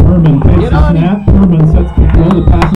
Herman takes the snap. Herman sets the throw. Pass